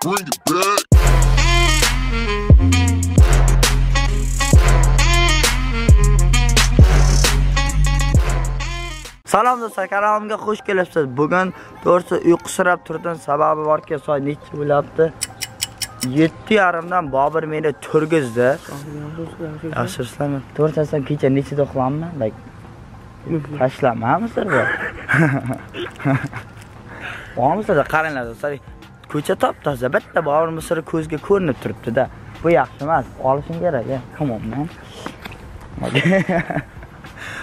Bring it back. Salom do'stlar, kanalimga xush kelibsiz. Bugun to'g'risi uyqusirab turdim. Sababi borki, soat necha bo'lyapti? 7:30 dan Bobur meni turgizdi. Yaxshirsizlarmi? To'g'risi aytsam kecha nechida uxlamman? Like tashlamamizdir bu. Bormisizlar? Qaranglar do'stlar. Ko'cha top-toza, bitta Bobur misri ko'zga ko'rinib turibdi-da. Bu yaxshi emas. Olishim kerak, ya. Come on, man.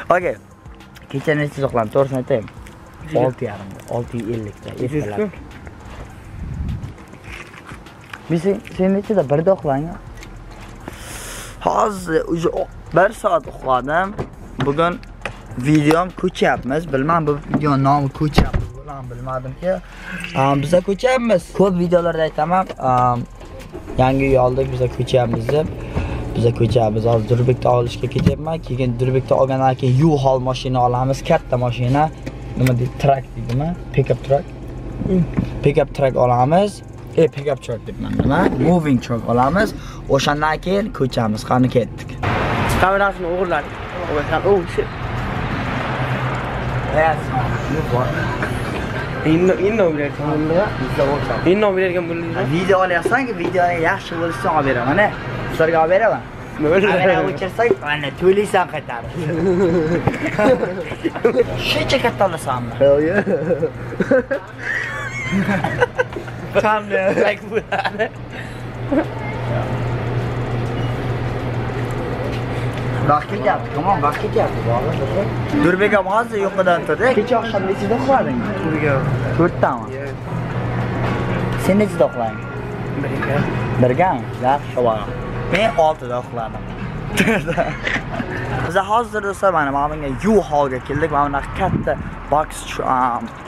Okay. Kecha nechida uxladim? To'g'risini aytaymi? 6:30da, 6:50 da ertalab. Biz sen, nechida? 1da uxlangan? Hozir уже 1 soat uxladim. Bugun videom ko'chyapmiz. Bilmam bu video nomi ko'chyapmiz. Bulan bilmadimki. Biza ko'chyapmiz. Ko'p videolarda aytaman, yangi uy oldik, biza ko'chyapmiz deb. Biza ko'chamiz. Hozir Durbekda olishga ketyapman. Keyin Durbekda olgandan keyin U-Haul mashina olamiz, katta mashina. Nima deydi? Truck deydimi? Pickup truck. Pickup truck olamiz. E, pickup truck debman nima? Moving truck olamiz. O'shandan keyin ko'chamiz. Qani ketdik. Kamerasini o'g'irladi. ಇನ್ನು ಇನ್ನು ಹೋಗ್ಬೇಕು ಇನ್ನು ಹೋಗ್ಬೇಕು ವೀಜಾ ಒಲೆ ಹಸಂಗೆ ವೀಜಾ ಯಾಕೆ ಶಿವಲಿಸಿ ಆಬೇರ ಮನೆ ಸ್ವರ್ಗ ಆಬೇರವ uçursak anne tüylü sen kadar. Şu çeket alırsam. Hell yeah. Tam ne? Like bu. Vaqt ketyapti, tamom, vaqt ketyapti. Durbek ham hozir yo'qidan turdi. Kecha oqshom nechida uxlading? To'rttami? Sen nechida uxlading? Birga. Birgami? Yaxshi. Men 6 da uxladim. Biz hozir do'stlar mana mana bunga U-Haulga keldik. Mana bunaqa katta box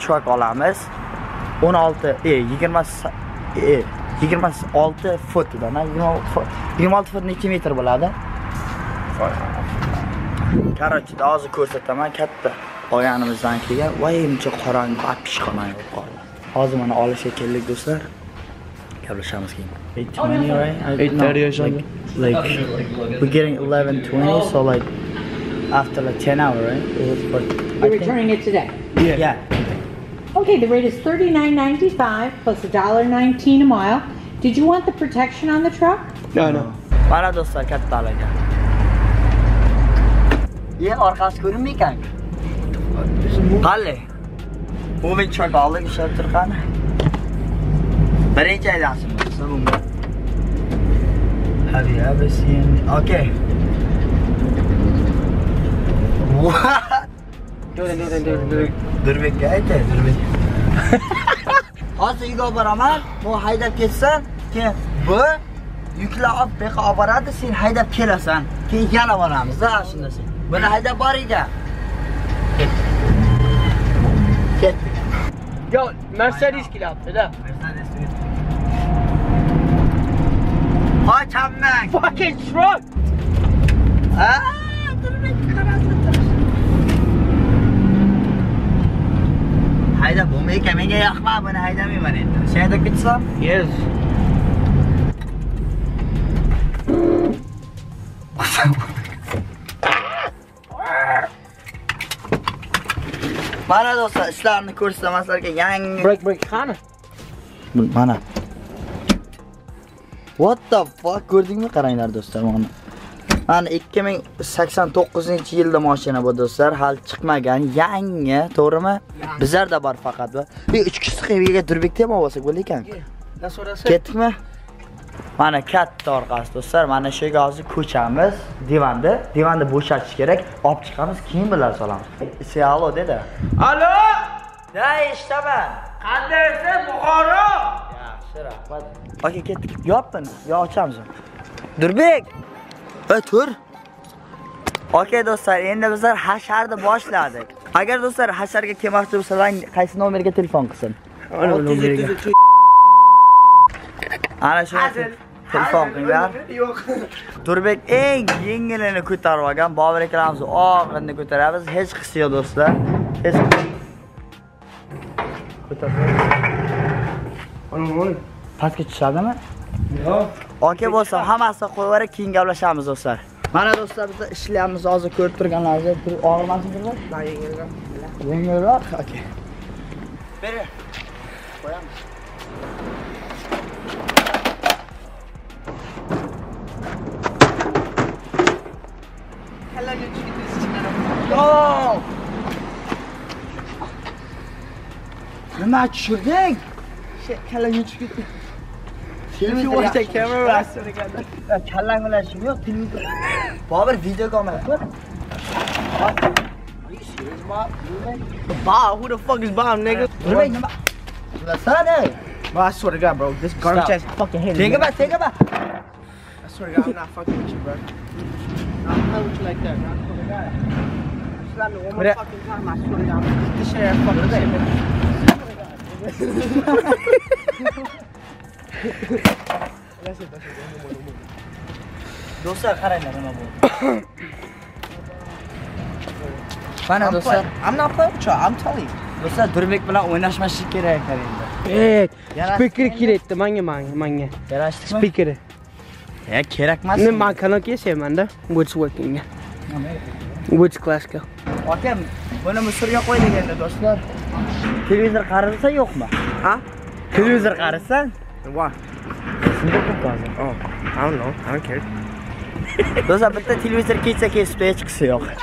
truck olamiz. 16 e 20 sa- e 26 futda, na 20 fut. 26 fut necha metr bo'ladi? Короче, hozir ko'rsataman katta olganimizdan keyin voy muncha qorong'i apishxona bo'lib qoldi. Hozir mana olishga keldik do'stlar. Gaplashamiz keyin. 8:20 right? I- 8:30 no, or something. Like, like we're getting 11:20, so like after like 10 hour, right? It was, but I You're think- returning it today. Yeah. Okay, the rate is thirty-nine ninety-five plus a dollar nineteen a mile. Did you want the protection on the truck? No, no. Mana do'stlar katta alaga. Ye, orqasi ko'rinmaykan. Qalli. Moving truck oldik ishlab turqani. Birinchi aylashim bo'lsa bunga. Have you ever seen Okay. What? Do'rin, do'rin, do'rin, do'rin. Durbekka aytay, Durbek. Hozir uyga olib boraman, bu haydab ketsan, keyin bu yuklar olib bu yoqqa olib boradi, sen haydab kelasan. Keyin yana boramiz-da, shunda sen. والعادة باردة Yo, Mercedes gelap, da. Mercedes. What a man! Fucking truck! Ah, dur bir karanlıkta. هيدا بومي كمان جاي اخبع وأنا هيدا مين انت شايفك بيتزا؟ يس yes. Mana do'stlar, ishlarni ko'rsataman sizlarga yangi Break, break. Qani? mana. What the fuck ko'rdingmi? Qaranglar do'stlar mana. Mana 2089-yilda mashina bu do'stlar, hali chiqmagan, yangi, to'g'rimi? Bizlarda bor faqat bu. Bir ichki siqiga durbekda ham olsak bo'lar ekan. Ketdikmi? Mana katta orqasi do'stlar, mana shu yerga hozir ko'chamiz, divanni, divanni bo'shatish kerak, olib chiqamiz, keyin bilan solamiz. Say alo dedi. Alo! Da, eshitaman. Qandaysiz Buxoro? Yaxshi, rahmat. Aka ketdik. Yopdin, yo ochamiz. Durbek. Ha, tur. Okey do'stlar, endi bizlar hasharni boshladik. Agar do'stlar hasharga kelmoqchi bo'lsalar, qaysi nomerga telefon qilsin? Ana shu telefon qilinglar. Yo'q. Durbek eng yengilini ko'tarib olgan, Bobur akamizning og'irini ko'taramiz. Hech qisi yo'q do'stlar. Hech pastga tushadimi Yo'q. oka bo'lsa hammasini qo'yib yuborib keyin gaplashamiz do'stlar mana do'stlar biz ishlayapmiz hozir ko'rib turganlaringizdek og'rimasin yengilroq. yengilroq aka beri qo'yamiz Nima tushirdik? Kallaga tushib ketdi. If you watch that camera, I swear to God. Kallang bilan ishim yo'q, televizor. Bobur video kamera ko'r. Bob, who the fuck is Bob, nigga? Nima nima? Bilasana. Bro, I swear to God, bro, this garbage ass fucking hater. Nigga. ba, tenga ba. I swear to God, I'm not fucking with you, bro. I'm not with you like that, bro. I swear to God. Slap me one more fucking time, I swear to God. This shit fucking shit, man. Do'stlar qaranglar nima bo'ldi. Mana do'stlar, I'm not playing with y'all, I'm telling you. do'stlar Durbek bilan o'ynashmaslik kerak ekan endi. Speaker kerakdi menga menga menga. Yarashdikmi? Speaker. Ya kerak emas. Ne men kanalga yashayman-da. What's working? Which class go? Akam, buni Misrga qo'ydik endi do'stlar. Televizor qarasa yo'qmi? Ha? Televizor qarasan? Why? Oh, I don't know. I don't care. Do'stlar bitta televizor ketsa kesib hech qisi yo'q.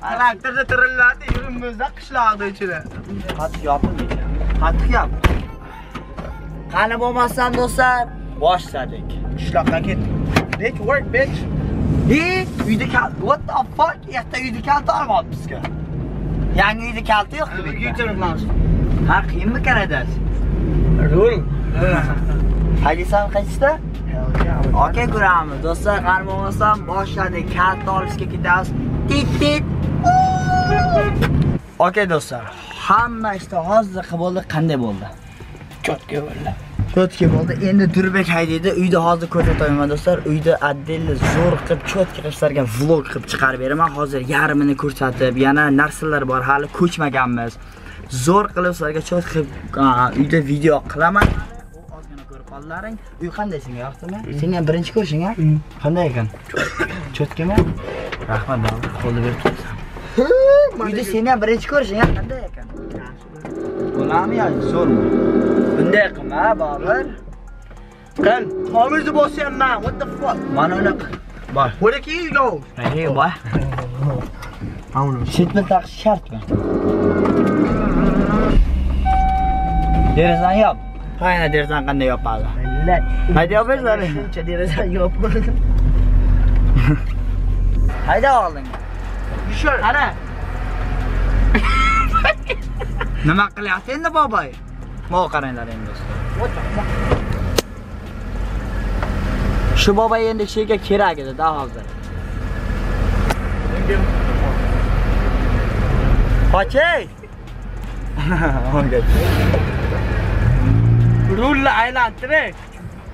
Traktorda tiriladi, yurimizda qishloqda ichida. Qatiq yopilmaydi. Qatiq yop. Qani bo'lmasam do'stlar, boshladik. Qishloqqa ket. Bitch, work, bitch. E, uyda kal, what the fuck? Erta uyda kalta olmabdi bizga. Yangi uyda kalta yo'q Yuturibmiz. Ha, qiyinmi kanadas? Rul. Haydaysan qaysida? Aka ko'ramiz. Do'stlar, qani bo'lmasam boshladik. Kalta olishga ketamiz. Tit tit. Okey do'stlar, hamma ishni hozir qilib bo'ldi, qanday bo'ldi? Chotga bo'ldi. Cho'tki bo'ldi. Endi Durbek haydaydi. Uyda hozir ko'rsataman do'stlar. Uyda отдельно zo'r qilib cho'tki qilib sizlarga vlog qilib chiqarib beraman. Hozir yarmini ko'rsatib, yana narsalar bor, hali ko'chmaganmiz. Zo'r qilib sizlarga cho'tki qilib a, uyda video qilaman. Ozgina ko'rib qollaring. Uy qanday senga yoqdimi? Sen ham birinchi ko'rishing ha? Qanday ekan? Cho'tkimi? Rahmat, baba. Qo'lni berib turasan. Uyda seni ham birinchi ko'rishing ha? Qanday ekan? Bo'ladimi yo zo'rmi? Bunday qilma, Bobur. Qan, homizni bosyapman. What the fuck? Mana uni bor. Where the keys go? Hey, boy. I don't know. Shetni taqish shartmi? Derazani yop. Qayna derazani qanday yopadi? Hayda yopasan. Shuncha deraza yop. Hayda olding. Sure. Qara. Nima qilyapti endi boboy? Mo qaranglar endi? Shu boboy endi kishiga kerak edi-da hozir. Qochay. O'ngga. Rulni aylantirib.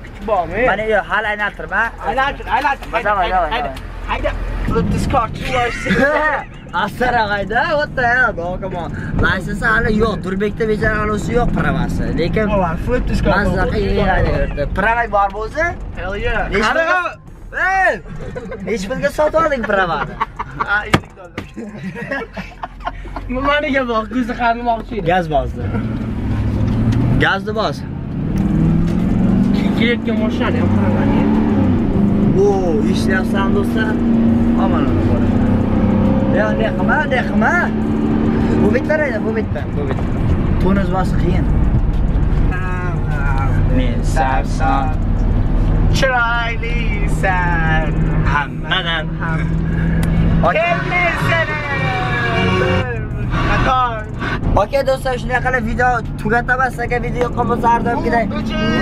Kuch bormi? Mana yo hali aylantirma. Aylantir, aylantir. Hayda, hayda, hayda. Hayda. Flip this car two hours. Astara qayda? What the hell? Go, come on. Lisensi hali yo'q. Durbekda bechara alosi yo'q pravasi. Lekin mazzaqa yeyadi. Pravay bor bo'lsa, Hell yeah. Nechi Qara. pulga- Ey! Nechi pulga sotib olding pravani? Ah, ellik dollar. Maniga bor, ko'zi qarimoqchi edi. Gaz bosdi. Gazni bos. Kelayotgan mashinani ham qaragani. O, ishlayapsan do'stlar. Aman uni bor. Yo, ne qilma, ne qilma. Bu bitlar edi, bu bitlar, bu bitlar. Tonus bos qiyin. Men sarson Chiroylisan. hammadan ham. Kelmaysan. Okey do'stlar, shunday qilib video tugataman. Sizlarga video yoqqan bo'lsa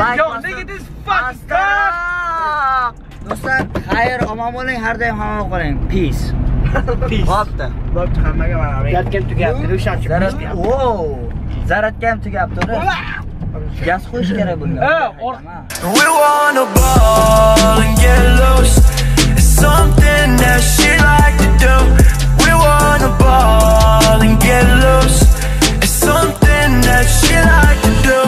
like this fucking car. Astroq! Do'stlar, xayr, omon bo'ling, har doim omon qoling. Peace. Peace. Bo'pti. Bo'pti, hammaga mana. Gapga tugabdi, o'shancha. Zarat, wow. Zaratga ham tugabdi, uni. Gaz qo'yish kerak bunga. We wanna ball and get loose. It's something that she like to do. We wanna ball and get loose. It's something that she like to do.